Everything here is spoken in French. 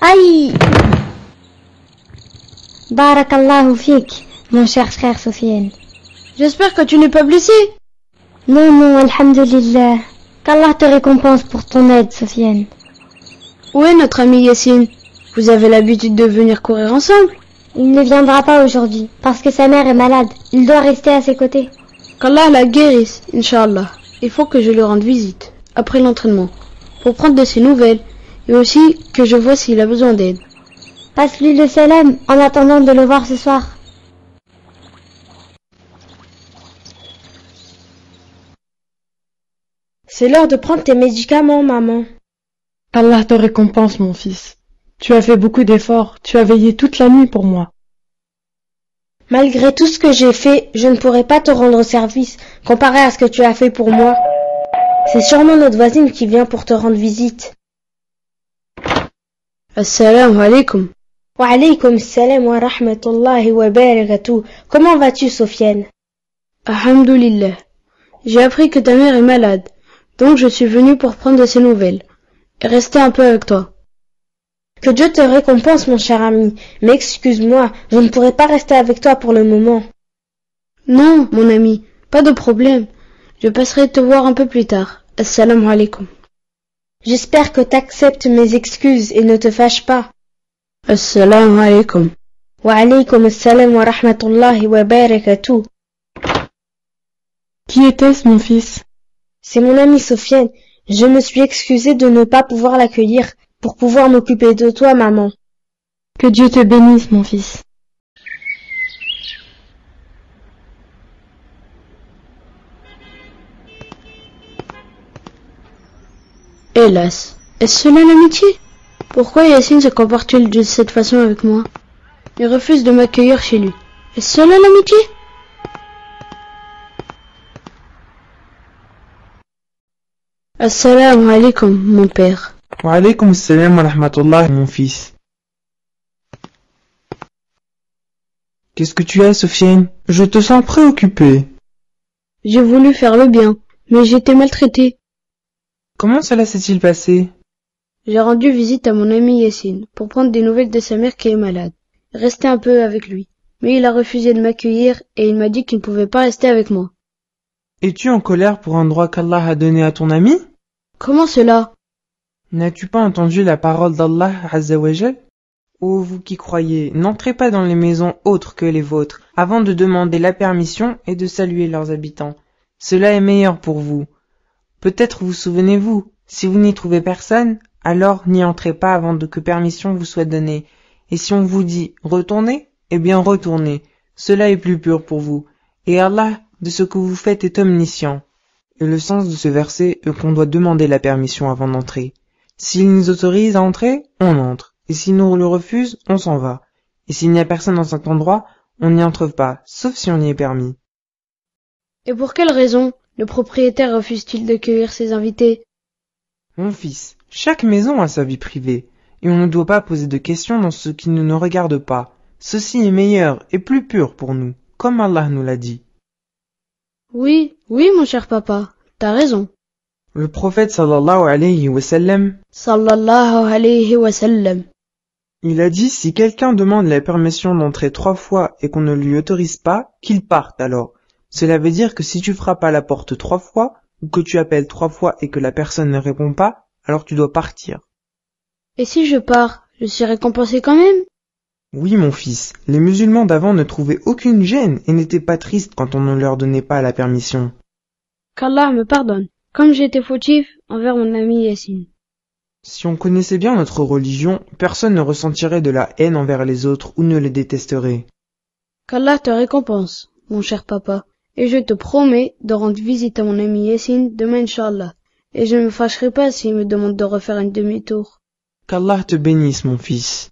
Aïe Barakallahu fik, mon cher frère Sofiane. J'espère que tu n'es pas blessé. Non, non, alhamdulillah. Qu'Allah te récompense pour ton aide, Sofiane. Où est notre ami Yassine? Vous avez l'habitude de venir courir ensemble? Il ne viendra pas aujourd'hui, parce que sa mère est malade. Il doit rester à ses côtés. Qu'Allah la guérisse, Inch'Allah. Il faut que je lui rende visite, après l'entraînement, pour prendre de ses nouvelles, et aussi que je vois s'il a besoin d'aide. Passe-lui le salam en attendant de le voir ce soir. C'est l'heure de prendre tes médicaments, maman. Allah te récompense, mon fils. Tu as fait beaucoup d'efforts, tu as veillé toute la nuit pour moi. Malgré tout ce que j'ai fait, je ne pourrai pas te rendre service comparé à ce que tu as fait pour moi. C'est sûrement notre voisine qui vient pour te rendre visite. Assalamu alaikum. Wa alaykum salam wa rahmatullahi wa barakatuh. Comment vas-tu, Sofiane? Alhamdulillah. J'ai appris que ta mère est malade, donc je suis venu pour prendre de ses nouvelles et rester un peu avec toi. Que Dieu te récompense, mon cher ami, mais excuse-moi, je ne pourrai pas rester avec toi pour le moment. Non, mon ami, pas de problème. Je passerai te voir un peu plus tard. Assalamu alaikum. J'espère que t'acceptes mes excuses et ne te fâches pas. Assalamu alaikum. Wa alaykum assalam wa rahmatullahi wa barakatuh. Qui était-ce, mon fils? C'est mon ami Sofiane. Je me suis excusé de ne pas pouvoir l'accueillir pour pouvoir m'occuper de toi, maman. Que Dieu te bénisse, mon fils. Hélas, est-ce cela l'amitié? Pourquoi Yacine se comporte-t-il de cette façon avec moi? Il refuse de m'accueillir chez lui. Est-ce cela l'amitié? Assalamu alaikum, mon père. Wa alaykum salam wa rahmatullah, mon fils. Qu'est-ce que tu as, Sofiane? Je te sens préoccupé. J'ai voulu faire le bien, mais été maltraité. Comment cela s'est-il passé? J'ai rendu visite à mon ami Yassine pour prendre des nouvelles de sa mère qui est malade. Rester un peu avec lui. Mais il a refusé de m'accueillir et il m'a dit qu'il ne pouvait pas rester avec moi. Es-tu en colère pour un droit qu'Allah a donné à ton ami? Comment cela? N'as-tu pas entendu la parole d'Allah Azzawajal Ô vous qui croyez, n'entrez pas dans les maisons autres que les vôtres, avant de demander la permission et de saluer leurs habitants. Cela est meilleur pour vous. Peut-être vous souvenez-vous, si vous n'y trouvez personne, alors n'y entrez pas avant que permission vous soit donnée. Et si on vous dit retournez, eh bien retournez. Cela est plus pur pour vous. Et Allah, de ce que vous faites, est omniscient. Et le sens de ce verset est qu'on doit demander la permission avant d'entrer. S'il nous autorise à entrer, on entre. Et s'il nous le refuse, on s'en va. Et s'il n'y a personne dans cet endroit, on n'y entre pas, sauf si on y est permis. Et pour quelle raison? Le propriétaire refuse-t-il d'accueillir ses invités? Mon fils, chaque maison a sa vie privée, et on ne doit pas poser de questions dans ce qui ne nous regarde pas. Ceci est meilleur et plus pur pour nous, comme Allah nous l'a dit. Oui, oui, mon cher papa, t'as raison. Le prophète sallallahu alayhi wa sallam, Sallallahu alayhi wa sallam. il a dit si quelqu'un demande la permission d'entrer trois fois et qu'on ne lui autorise pas, qu'il parte alors. Cela veut dire que si tu frappes à la porte trois fois, ou que tu appelles trois fois et que la personne ne répond pas, alors tu dois partir. Et si je pars, je suis récompensé quand même? Oui, mon fils, les musulmans d'avant ne trouvaient aucune gêne et n'étaient pas tristes quand on ne leur donnait pas la permission. Qu'Allah me pardonne, comme j'ai été fautif envers mon ami Yassine. Si on connaissait bien notre religion, personne ne ressentirait de la haine envers les autres ou ne les détesterait. Qu'Allah te récompense, mon cher papa, et je te promets de rendre visite à mon ami Yassine demain, Inch'Allah, et je ne me fâcherai pas s'il me demande de refaire une demi-tour. Qu'Allah te bénisse, mon fils.